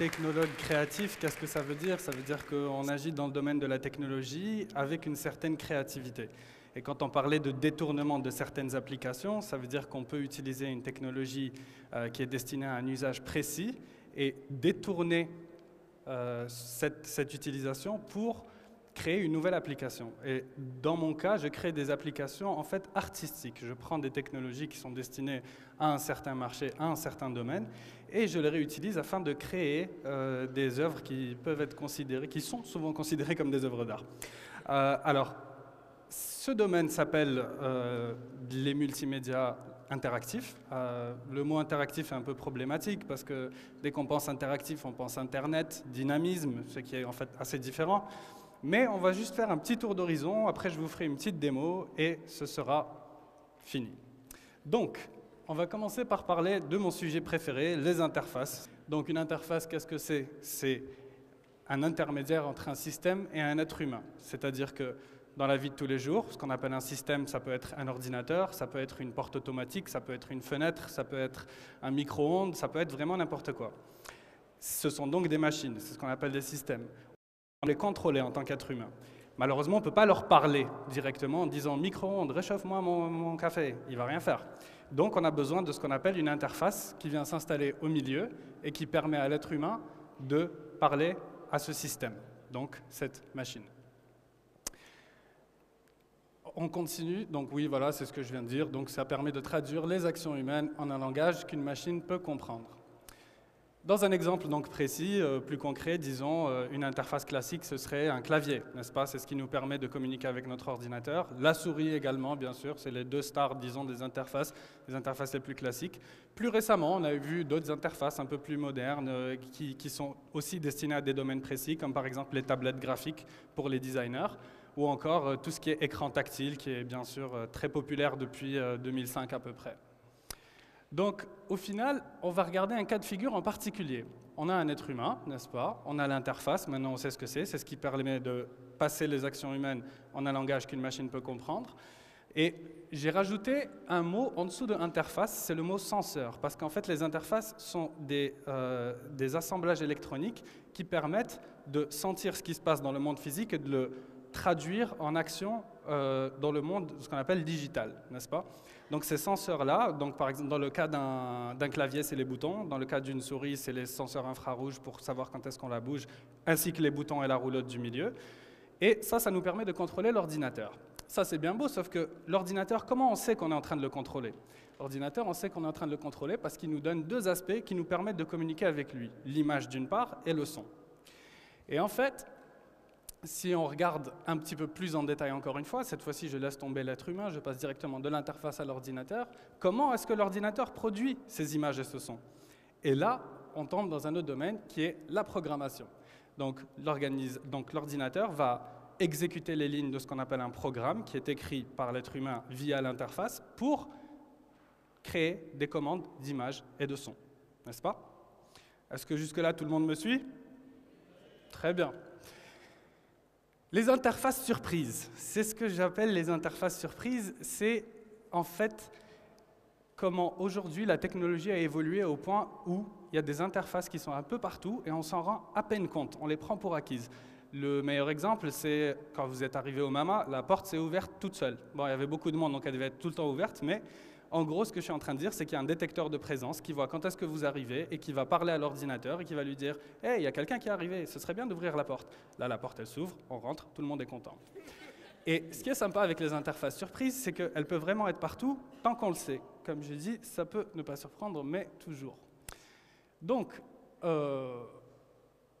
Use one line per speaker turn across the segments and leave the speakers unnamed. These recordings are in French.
technologue créatif, qu'est-ce que ça veut dire? Ça veut dire qu'on agit dans le domaine de la technologie avec une certaine créativité. Et quand on parlait de détournement de certaines applications, ça veut dire qu'on peut utiliser une technologie euh, qui est destinée à un usage précis et détourner euh, cette, cette, utilisation pour créer une nouvelle application. Et dans mon cas, je crée des applications en fait artistiques. Je prends des technologies qui sont destinées à un certain marché, à un certain domaine, et je les réutilise afin de créer euh, des œuvres qui peuvent être considérées, qui sont souvent considérées comme des œuvres d'art. Euh, alors, ce domaine s'appelle euh, les multimédias interactifs. Le mot interactif est un peu problématique parce que dès qu'on pense interactif, on pense Internet, dynamisme, ce qui est en fait assez différent. Mais on va juste faire un petit tour d'horizon, après je vous ferai une petite démo et ce sera fini. Donc, on va commencer par parler de mon sujet préféré, les interfaces. Donc une interface, qu'est-ce que c'est? C'est un intermédiaire entre un système et un être humain. C'est-à-dire que dans la vie de tous les jours. Ce qu'on appelle un système, ça peut être un ordinateur, ça peut être une porte automatique, ça peut être une fenêtre, ça peut être un micro-ondes, ça peut être vraiment n'importe quoi. Ce sont donc des machines, c'est ce qu'on appelle des systèmes. On les contrôler en tant qu'être humain. Malheureusement, on ne peut pas leur parler directement en disant micro-ondes, réchauffe-moi mon, mon, café. Il va rien faire. Donc, on a besoin de ce qu'on appelle une interface qui vient s'installer au milieu et qui permet à l'être humain de parler à ce système, donc cette machine. On continue, donc oui, voilà, c'est ce que je viens de dire. Donc ça permet de traduire les actions humaines en un langage qu'une machine peut comprendre. Dans un exemple donc précis, euh, plus concret, disons, euh, une interface classique, ce serait un clavier, n'est-ce pas? C'est ce qui nous permet de communiquer avec notre ordinateur. La souris également, bien sûr, c'est les deux stars, disons, des interfaces, des interfaces les plus classiques. Plus récemment, on a vu d'autres interfaces un peu plus modernes euh, qui, sont aussi destinées à des domaines précis, comme par exemple les tablettes graphiques pour les designers ou encore tout ce qui est écran tactile, qui est bien sûr très populaire depuis 2005 euh, à peu près. Donc, au final, on va regarder un cas de figure en particulier. On a un être humain, n'est-ce pas? On a l'interface, maintenant on sait ce que c'est, c'est ce qui permet de passer les actions humaines en un langage qu'une machine peut comprendre. Et j'ai rajouté un mot en dessous de interface, c'est le mot senseur, parce qu'en fait les interfaces sont des, euh, assemblages électroniques qui permettent de sentir ce qui se passe dans le monde physique et de le traduire en action euh, dans le monde, ce qu'on appelle digital, n'est-ce pas? Donc ces senseurs-là, donc par exemple dans le cas d'un clavier, c'est les boutons, dans le cas d'une souris, c'est les senseurs infrarouges pour savoir quand est-ce qu'on la bouge, ainsi que les boutons et la roulotte du milieu. Et ça, ça nous permet de contrôler l'ordinateur. Ça, c'est bien beau, sauf que l'ordinateur, comment on sait qu'on est en train de le contrôler? L'ordinateur, on sait qu'on est en train de le contrôler parce qu'il nous donne deux aspects qui nous permettent de communiquer avec lui, l'image d'une part et le son. Et en fait, si on regarde un petit peu plus en détail encore une fois, cette fois-ci je laisse tomber l'être humain, je passe directement de l'interface à l'ordinateur, comment est-ce que l'ordinateur produit ces images et ce son? Et là, on tombe dans un autre domaine qui est la programmation. Donc l'ordinateur va exécuter les lignes de ce qu'on appelle un programme qui est écrit par l'être humain via l'interface pour créer des commandes d'images et de son. N'est-ce pas? Est-ce que jusque-là tout le monde me suit? Très bien. Les interfaces surprises, c'est ce que j'appelle les interfaces surprises. C'est en fait comment aujourd'hui la technologie a évolué au point où il y a des interfaces qui sont un peu partout et on s'en rend à peine compte, on les prend pour acquises. Le meilleur exemple, c'est quand vous êtes arrivé au Mama, la porte s'est ouverte toute seule. Bon, il y avait beaucoup de monde, donc elle devait être tout le temps ouverte, mais en gros, ce que je suis en train de dire, c'est qu'il y a un détecteur de présence qui voit quand est-ce que vous arrivez et qui va parler à l'ordinateur et qui va lui dire Hey, il y a quelqu'un qui est arrivé, ce serait bien d'ouvrir la porte. Là, la porte, elle s'ouvre, on rentre, tout le monde est content. Et ce qui est sympa avec les interfaces surprises, c'est qu'elles peuvent vraiment être partout tant qu'on le sait. Comme je dis, ça peut ne pas surprendre, mais toujours. Donc, euh,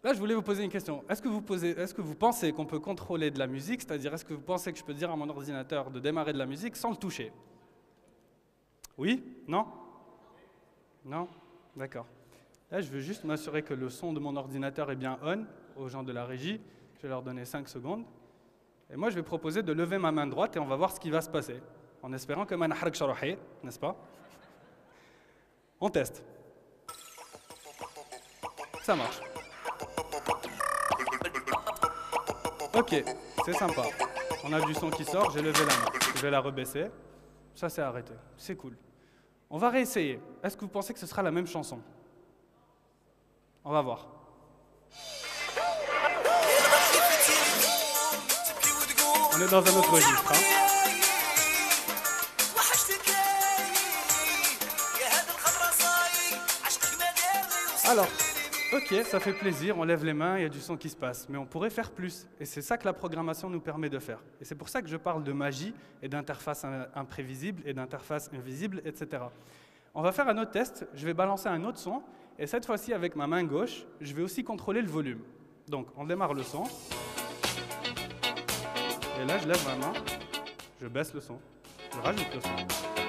là, je voulais vous poser une question. Est-ce que, que vous pensez qu'on peut contrôler de la musique C'est-à-dire, est-ce que vous pensez que je peux dire à mon ordinateur de démarrer de la musique sans le toucher? Oui? Non? Non? D'accord. Là, je veux juste m'assurer que le son de mon ordinateur est bien on aux gens de la régie. Je vais leur donner 5 secondes. Et moi, je vais proposer de lever ma main droite et on va voir ce qui va se passer. En espérant que manahrak sharohi, n'est-ce pas? On teste. Ça marche. Ok, c'est sympa. On a du son qui sort, j'ai levé la main. Je vais la rebaisser. Ça, c'est arrêté. C'est cool. On va réessayer. Est-ce que vous pensez que ce sera la même chanson? On va voir. On est dans un autre registre. Hein. Alors, ok, ça fait plaisir, on lève les mains, il y a du son qui se passe, mais on pourrait faire plus. Et c'est ça que la programmation nous permet de faire. Et c'est pour ça que je parle de magie et d'interface imprévisible et d'interface invisible, etc. On va faire un autre test, je vais balancer un autre son, et cette fois-ci avec ma main gauche, je vais aussi contrôler le volume. Donc on démarre le son, et là je lève ma main, je baisse le son, je rajoute le son,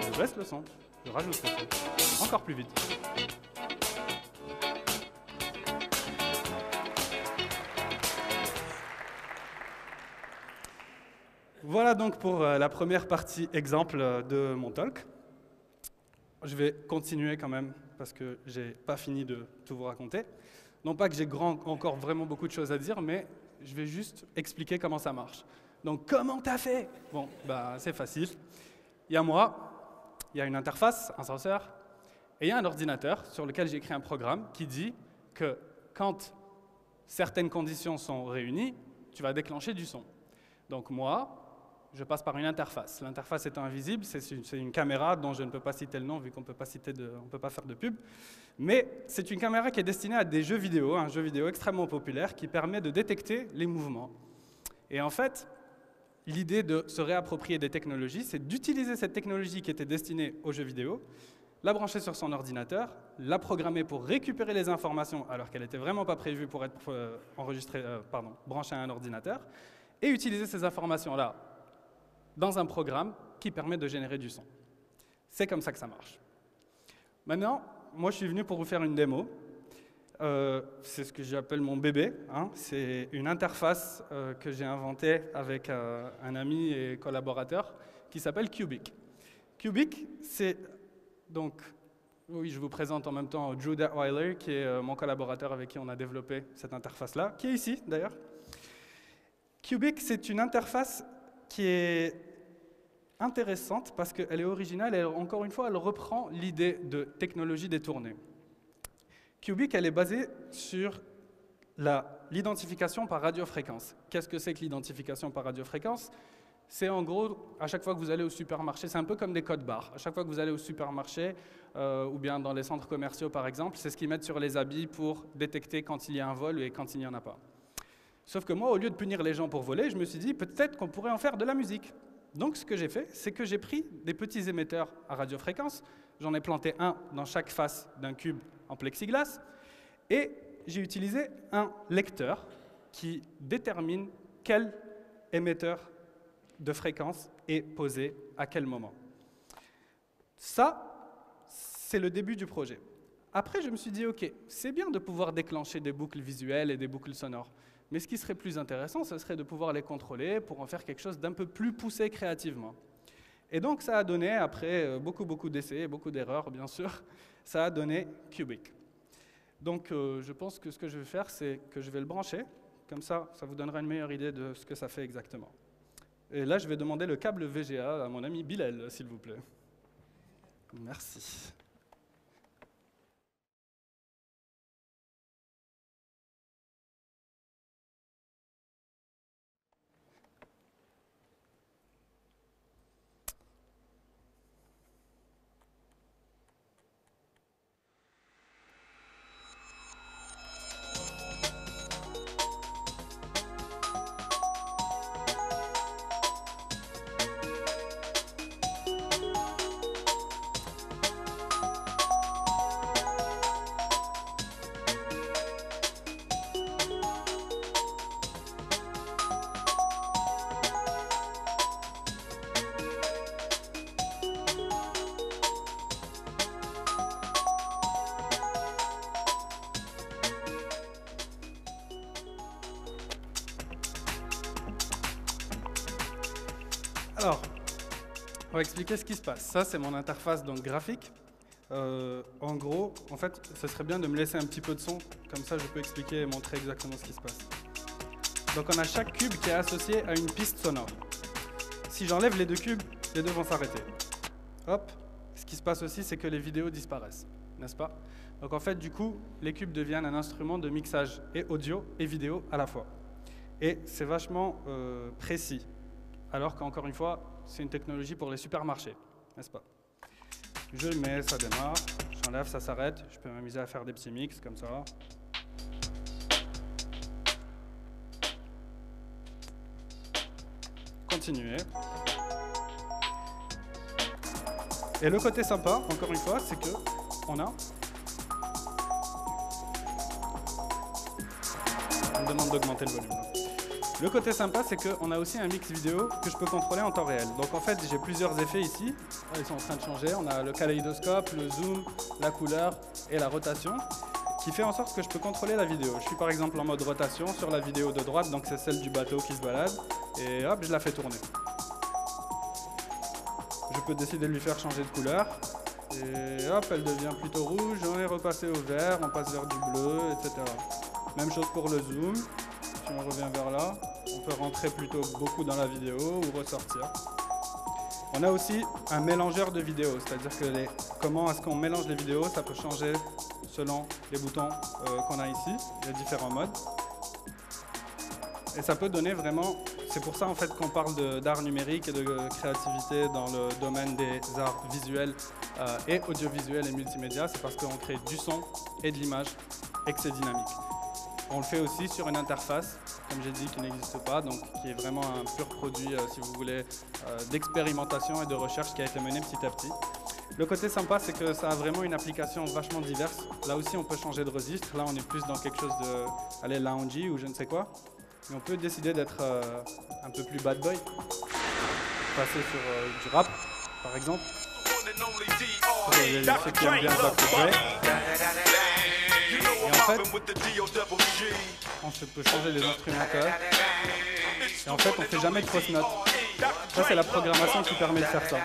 je baisse le son, je rajoute le son, encore plus vite. Voilà donc pour euh, la première partie exemple euh, de mon talk. Je vais continuer quand même parce que j'ai pas fini de tout vous raconter. Non pas que j'ai encore vraiment beaucoup de choses à dire, mais je vais juste expliquer comment ça marche. Donc comment t'as fait? Bon, bah c'est facile. Il y a moi, il y a une interface, un senseur, et il y a un ordinateur sur lequel j'ai écrit un programme qui dit que quand certaines conditions sont réunies, tu vas déclencher du son. Donc moi, je passe par une interface. L'interface étant invisible, c'est une, caméra dont je ne peux pas citer le nom vu qu'on ne peut pas faire de pub. Mais c'est une caméra qui est destinée à des jeux vidéo, un jeu vidéo extrêmement populaire qui permet de détecter les mouvements. Et en fait, l'idée de se réapproprier des technologies, c'est d'utiliser cette technologie qui était destinée aux jeux vidéo, la brancher sur son ordinateur, la programmer pour récupérer les informations alors qu'elle n'était vraiment pas prévue pour être euh, enregistrée, euh, pardon, branchée à un ordinateur, et utiliser ces informations-là dans un programme qui permet de générer du son. C'est comme ça que ça marche. Maintenant, moi je suis venu pour vous faire une démo. Euh, c'est ce que j'appelle mon bébé. Hein. C'est une interface euh, que j'ai inventée avec euh, un ami et collaborateur qui s'appelle Cubic. Cubic, c'est donc, oui, je vous présente en même temps Drew Detweiler, qui est mon collaborateur avec qui on a développé cette interface-là, qui est ici d'ailleurs. Cubic, c'est une interface qui est intéressante parce qu'elle est originale et encore une fois, elle reprend l'idée de technologie détournée. Cubic, elle est basée sur l'identification par radiofréquence. Qu'est-ce que c'est que l'identification par radiofréquence? C'est en gros, à chaque fois que vous allez au supermarché, c'est un peu comme des codes barres. À chaque fois que vous allez au supermarché euh, ou bien dans les centres commerciaux par exemple, c'est ce qu'ils mettent sur les habits pour détecter quand il y a un vol et quand il n'y en a pas. Sauf que moi, au lieu de punir les gens pour voler, je me suis dit peut-être qu'on pourrait en faire de la musique. Donc ce que j'ai fait, c'est que j'ai pris des petits émetteurs à radiofréquence, j'en ai planté un dans chaque face d'un cube en plexiglas, et j'ai utilisé un lecteur qui détermine quel émetteur de fréquence est posé à quel moment. Ça, c'est le début du projet. Après, je me suis dit, OK, c'est bien de pouvoir déclencher des boucles visuelles et des boucles sonores. Mais ce qui serait plus intéressant, ce serait de pouvoir les contrôler pour en faire quelque chose d'un peu plus poussé créativement. Et donc ça a donné, après euh, beaucoup beaucoup d'essais, beaucoup d'erreurs bien sûr, ça a donné Cubic. Donc euh, je pense que ce que je vais faire, c'est que je vais le brancher, comme ça, ça vous donnera une meilleure idée de ce que ça fait exactement. Et là, je vais demander le câble VGA à mon ami Bilal, s'il vous plaît. Merci. Expliquer ce qui se passe. Ça, c'est mon interface donc graphique. Euh, en gros, en fait, ce serait bien de me laisser un petit peu de son, comme ça je peux expliquer et montrer exactement ce qui se passe. Donc on a chaque cube qui est associé à une piste sonore. Si j'enlève les deux cubes, les deux vont s'arrêter. Hop, ce qui se passe aussi, c'est que les vidéos disparaissent, n'est-ce pas? Donc en fait, du coup, les cubes deviennent un instrument de mixage et audio et vidéo à la fois. Et c'est vachement euh, précis alors qu'encore une fois, c'est une technologie pour les supermarchés, n'est-ce pas? Je le mets, ça démarre, j'enlève, ça s'arrête, je peux m'amuser à faire des petits mix comme ça. Continuer. Et le côté sympa, encore une fois, c'est que on a on me demande d'augmenter le volume. Le côté sympa, c'est qu'on a aussi un mix vidéo que je peux contrôler en temps réel. Donc en fait, j'ai plusieurs effets ici. Ils sont en train de changer. On a le kaléidoscope, le zoom, la couleur et la rotation qui fait en sorte que je peux contrôler la vidéo. Je suis par exemple en mode rotation sur la vidéo de droite, donc c'est celle du bateau qui se balade, et hop, je la fais tourner. Je peux décider de lui faire changer de couleur, et hop, elle devient plutôt rouge, on est repassé au vert, on passe vers du bleu, etc. Même chose pour le zoom, si on revient vers là, on peut rentrer plutôt beaucoup dans la vidéo ou ressortir. On a aussi un mélangeur de vidéos, c'est-à-dire que comment est-ce qu'on mélange les vidéos, ça peut changer selon les boutons euh, qu'on a ici, les différents modes. Et ça peut donner vraiment, c'est pour ça en fait qu'on parle d'art numérique et de créativité dans le domaine des arts visuels euh, et audiovisuels et multimédia, c'est parce qu'on crée du son et de l'image et que c'est dynamique. On le fait aussi sur une interface, comme j'ai dit, qui n'existe pas, donc qui est vraiment un pur produit, euh, si vous voulez, d'expérimentation et de recherche qui a été mené petit à petit. Le côté sympa, c'est que ça a vraiment une application vachement diverse. Là aussi, on peut changer de registre. Là, on est plus dans quelque chose de allez, loungy ou je ne sais quoi. Mais on peut décider d'être euh, un peu plus bad boy. Passer sur euh, du rap, par exemple. Et en fait, on peut changer les instrumentales. Et en fait, on fait jamais de fausse notes. Ça, c'est la programmation qui permet de faire ça.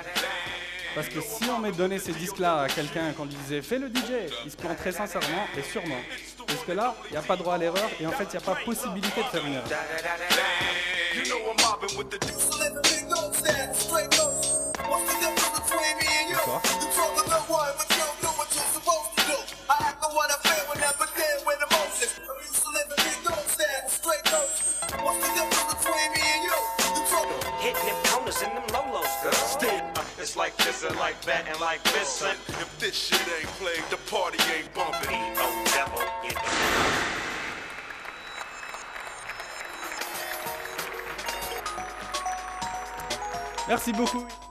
Parce que si on met donné ces disques-là à quelqu'un qu'on lui disait fais le DJ, il se prend très sincèrement et sûrement. Parce que là, il n'y a pas droit à l'erreur et en fait, il n'y a pas possibilité de faire une erreur. Like this and like that and like this. And if this shit ain't played, the party ain't bumping. no devil. Merci beaucoup.